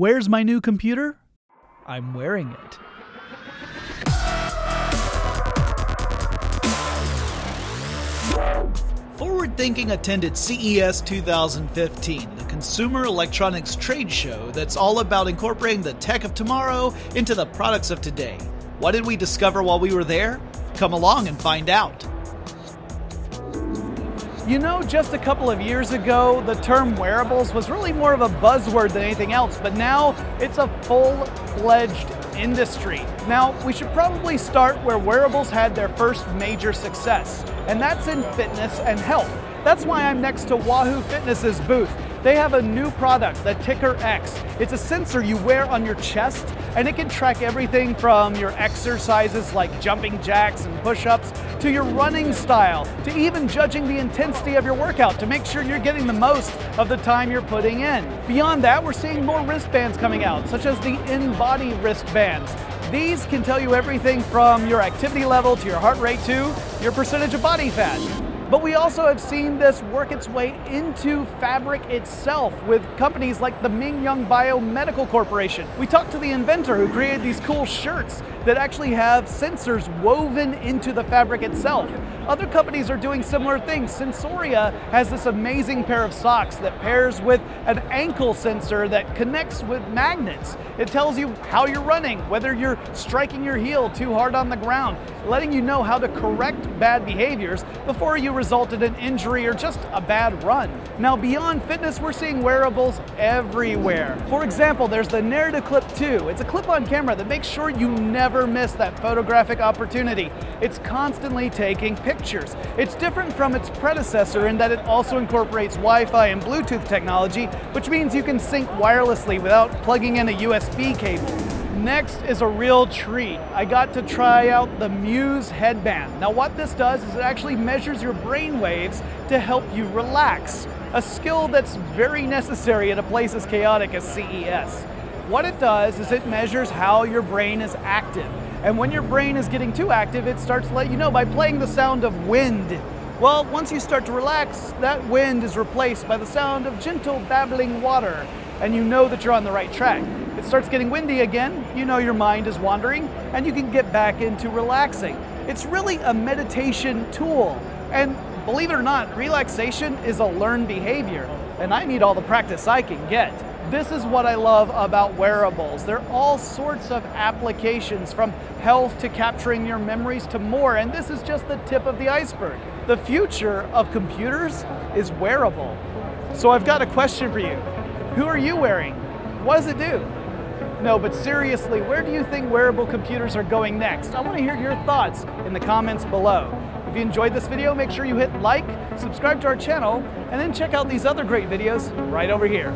Where's my new computer? I'm wearing it. Forward Thinking attended CES 2015, the consumer electronics trade show that's all about incorporating the tech of tomorrow into the products of today. What did we discover while we were there? Come along and find out. You know, just a couple of years ago, the term wearables was really more of a buzzword than anything else, but now it's a full fledged industry. Now, we should probably start where wearables had their first major success, and that's in fitness and health. That's why I'm next to Wahoo Fitness's booth. They have a new product, the TICKR X. It's a sensor you wear on your chest and it can track everything from your exercises like jumping jacks and push ups to your running style to even judging the intensity of your workout to make sure you're getting the most of the time you're putting in. Beyond that, we're seeing more wristbands coming out, such as the InBody wristbands. These can tell you everything from your activity level to your heart rate to your percentage of body fat. But we also have seen this work its way into fabric itself with companies like the Mingyang Biomedical Corporation. We talked to the inventor who created these cool shirts that actually have sensors woven into the fabric itself. Other companies are doing similar things. Sensoria has this amazing pair of socks that pairs with an ankle sensor that connects with magnets. It tells you how you're running, whether you're striking your heel too hard on the ground, letting you know how to correct bad behaviors before you result in injury or just a bad run. Now, beyond fitness, we're seeing wearables everywhere. For example, there's the Narrative Clip 2. It's a clip-on camera that makes sure you never miss that photographic opportunity. It's constantly taking pictures. It's different from its predecessor in that it also incorporates Wi-Fi and Bluetooth technology, which means you can sync wirelessly without plugging in a USB cable. Next is a real treat. I got to try out the Muse headband. Now what this does is it actually measures your brain waves to help you relax, a skill that's very necessary at a place as chaotic as CES. What it does is it measures how your brain is active. And when your brain is getting too active, it starts to let you know by playing the sound of wind. Well, once you start to relax, that wind is replaced by the sound of gentle babbling water, and you know that you're on the right track. It starts getting windy again, you know your mind is wandering, and you can get back into relaxing. It's really a meditation tool. And believe it or not, relaxation is a learned behavior, and I need all the practice I can get. This is what I love about wearables. There are all sorts of applications from health to capturing your memories to more, and this is just the tip of the iceberg. The future of computers is wearable. So I've got a question for you. Who are you wearing? What does it do? No, but seriously, where do you think wearable computers are going next? I want to hear your thoughts in the comments below. If you enjoyed this video, make sure you hit like, subscribe to our channel, and then check out these other great videos right over here.